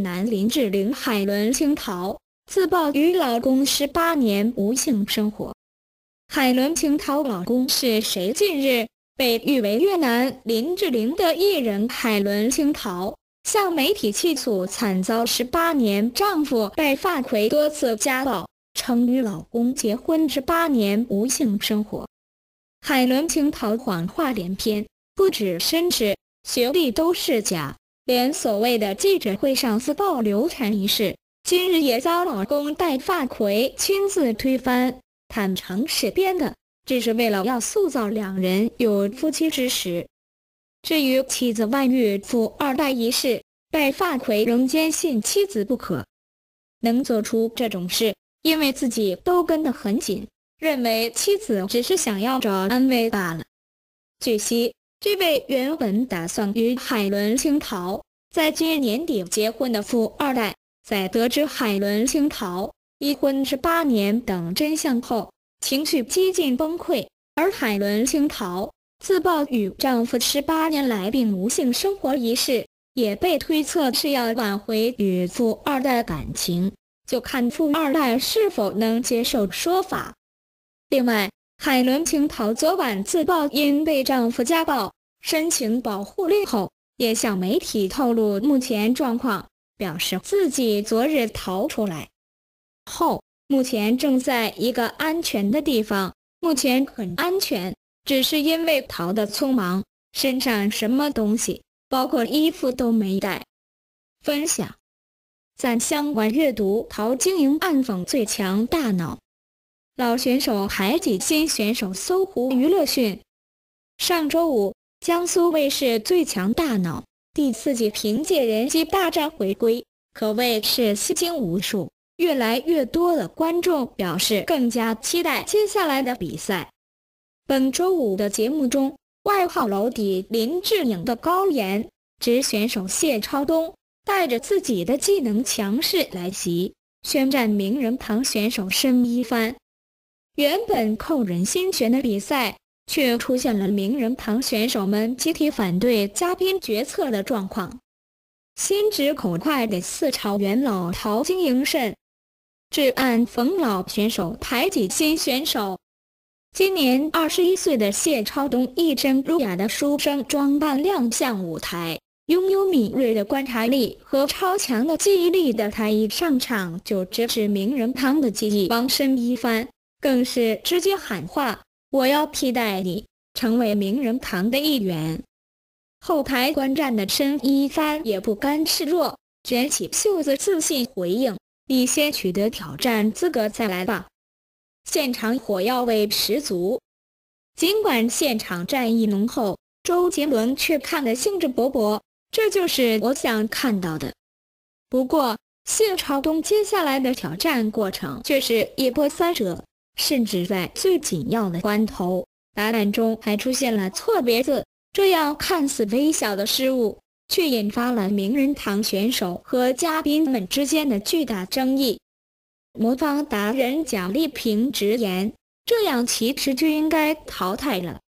越南林志玲、海伦青桃自曝与老公十八年无性生活。海伦青桃老公是谁？近日被誉为越南林志玲的艺人海伦青桃向媒体起诉惨遭十八年丈夫拜发奎多次家暴，称与老公结婚十八年无性生活。海伦青桃谎话连篇，不止身世。学历都是假，连所谓的记者会上自曝流产一事，今日也遭老公戴发奎亲自推翻，坦诚是编的，只是为了要塑造两人有夫妻之实。至于妻子外遇、富二代一事，戴发奎仍坚信妻子不可能做出这种事，因为自己都跟得很紧，认为妻子只是想要找安慰罢了。据悉。这位原本打算与海伦青桃在今年底结婚的富二代，在得知海伦青桃已婚十八年等真相后，情绪几近崩溃。而海伦青桃自曝与丈夫十八年来并无性生活一事，也被推测是要挽回与富二代感情，就看富二代是否能接受说法。另外，海伦青桃昨晚自曝因被丈夫家暴申请保护令后，也向媒体透露目前状况，表示自己昨日逃出来后，目前正在一个安全的地方，目前很安全，只是因为逃得匆忙，身上什么东西，包括衣服都没带。分享，在相关阅读陶晶莹暗讽最强大脑。老选手排挤新选手，搜狐娱乐讯。上周五，江苏卫视《最强大脑》第四季凭借人机大战回归，可谓是吸睛无数。越来越多的观众表示更加期待接下来的比赛。本周五的节目中，外号“楼底林志颖”的高颜值选手谢超东带着自己的技能强势来袭，宣战名人堂选手申一帆。原本扣人心弦的比赛，却出现了名人堂选手们集体反对嘉宾决策的状况。心直口快的四朝元老陶晶莹甚至暗讽老选手排挤新选手。今年二十一岁的谢超东一身儒雅的书生装扮亮相舞台，拥有敏锐的观察力和超强的记忆力的他，一上场就直指名人堂的记忆王申一帆。更是直接喊话：“我要替代你，成为名人堂的一员。”后台观战的申一帆也不甘示弱，卷起袖子，自信回应：“你先取得挑战资格再来吧。”现场火药味十足。尽管现场战意浓厚，周杰伦却看得兴致勃勃。这就是我想看到的。不过，谢朝东接下来的挑战过程却是一波三折。甚至在最紧要的关头，答案中还出现了错别字，这样看似微小的失误，却引发了名人堂选手和嘉宾们之间的巨大争议。魔方达人蒋丽萍直言：“这样其实就应该淘汰了。”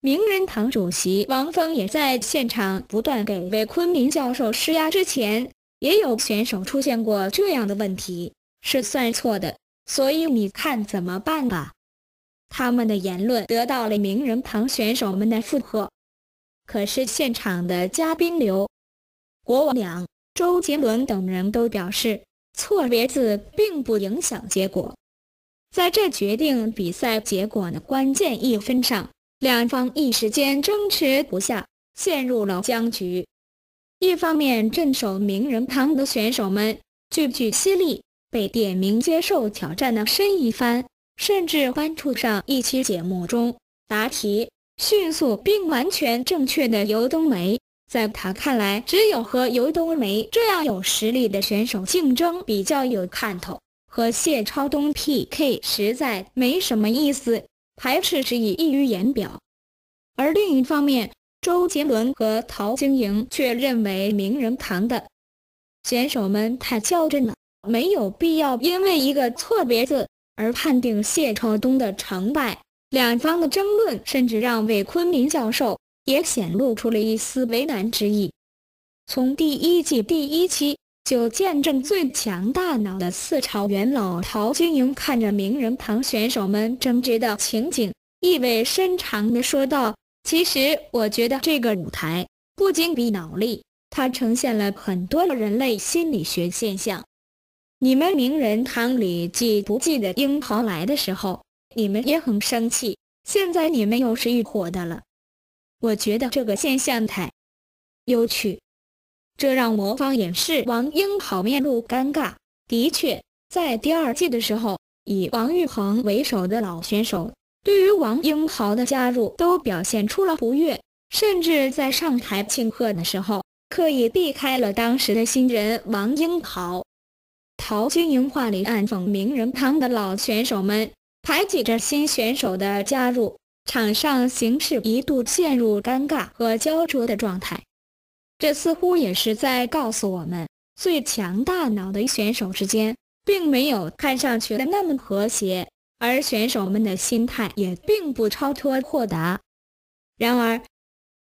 名人堂主席王峰也在现场不断给韦坤明教授施压。之前也有选手出现过这样的问题，是算错的。所以你看怎么办吧？他们的言论得到了名人堂选手们的附和。可是现场的嘉宾刘国梁、周杰伦等人都表示，错别字并不影响结果。在这决定比赛结果的关键一分上，两方一时间争持不下，陷入了僵局。一方面，镇守名人堂的选手们句句犀利。被点名接受挑战的申一帆，甚至翻出上一期节目中答题迅速并完全正确的尤冬梅，在他看来，只有和尤冬梅这样有实力的选手竞争比较有看头，和谢超东 PK 实在没什么意思，排斥之意溢于言表。而另一方面，周杰伦和陶晶莹却认为名人堂的选手们太较真了。没有必要因为一个错别字而判定谢超东的成败。两方的争论甚至让魏坤明教授也显露出了一丝为难之意。从第一季第一期就见证最强大脑的四朝元老陶晶莹看着名人堂选手们争执的情景，意味深长地说道：“其实我觉得这个舞台不仅比脑力，它呈现了很多人类心理学现象。你们名人堂里记不记得英豪来的时候，你们也很生气，现在你们又是一伙的了。我觉得这个现象太有趣。”这让魔方演示王英豪面露尴尬。的确，在第二季的时候，以王玉衡为首的老选手对于王英豪的加入都表现出了不悦，甚至在上台庆贺的时候刻意避开了当时的新人王英豪。陶晶莹话里暗讽名人堂的老选手们排挤着新选手的加入，场上形势一度陷入尴尬和焦灼的状态。这似乎也是在告诉我们，最强大脑的选手之间，并没有看上去的那么和谐，而选手们的心态也并不超脱豁达。然而，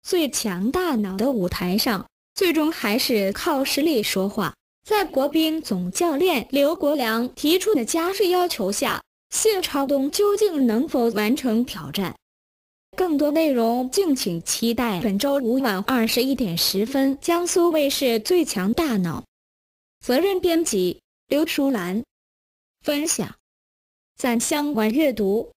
最强大脑的舞台上，最终还是靠实力说话。在国乒总教练刘国梁提出的加税要求下，谢超东究竟能否完成挑战？更多内容，敬请期待本周五晚二十一点十分，江苏卫视《最强大脑》。责任编辑：刘淑兰。分享：赞相关阅读。